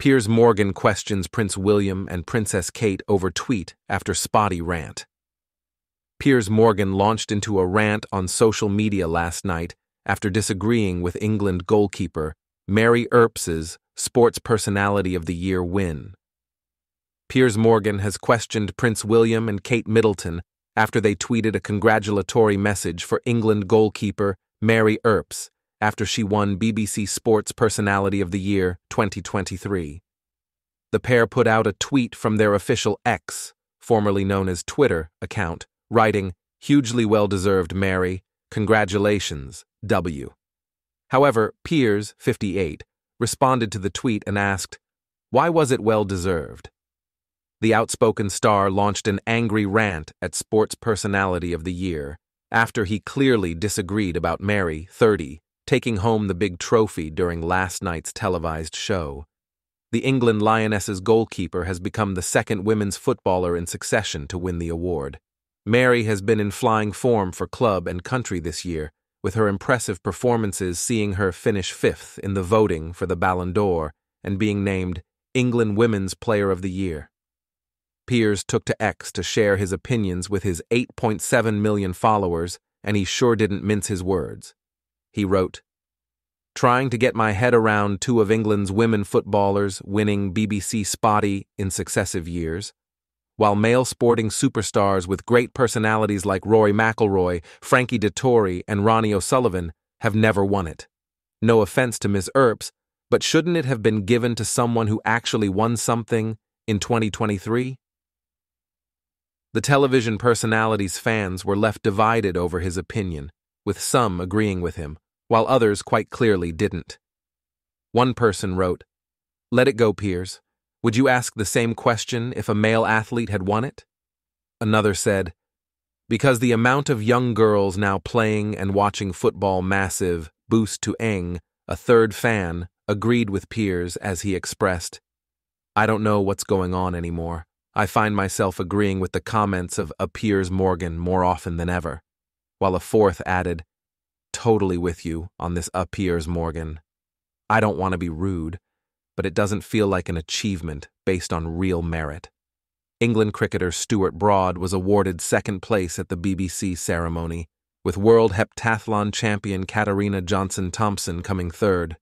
Piers Morgan questions Prince William and Princess Kate over tweet after SPOTY rant. Piers Morgan launched into a rant on social media last night after disagreeing with England goalkeeper Mary Earps's Sports Personality of the Year win. Piers Morgan has questioned Prince William and Kate Middleton after they tweeted a congratulatory message for England goalkeeper Mary Earps after she won BBC Sports Personality of the Year 2023. The pair put out a tweet from their official X, formerly known as Twitter, account, writing, Hugely well deserved, Mary. Congratulations, W. However, Piers, 58, responded to the tweet and asked, Why was it well deserved? The outspoken star launched an angry rant at Sports Personality of the Year after he clearly disagreed about Mary, 30, taking home the big trophy during last night's televised show. The England Lionesses goalkeeper has become the second women's footballer in succession to win the award. Mary has been in flying form for club and country this year, with her impressive performances seeing her finish fifth in the voting for the Ballon d'Or and being named England Women's Player of the Year. Piers took to X to share his opinions with his 8.7 million followers, and he sure didn't mince his words. He wrote, Trying to get my head around two of England's women footballers winning BBC SPOTY in successive years, while male sporting superstars with great personalities like Rory McIlroy, Frankie Dettori, and Ronnie O'Sullivan have never won it. No offense to Ms. Earps, but shouldn't it have been given to someone who actually won something in 2023? The television personality's fans were left divided over his opinion, with some agreeing with him, while others quite clearly didn't. One person wrote, Let it go, Piers. Would you ask the same question if a male athlete had won it? Another said, Because the amount of young girls now playing and watching football massive boost to Eng, a third fan, agreed with Piers as he expressed, I don't know what's going on anymore. I find myself agreeing with the comments of a Piers Morgan more often than ever while a fourth added, Totally with you on this up Piers Morgan. I don't want to be rude, but it doesn't feel like an achievement based on real merit. England cricketer Stuart Broad was awarded second place at the BBC ceremony, with world heptathlon champion Katarina Johnson Thompson coming third.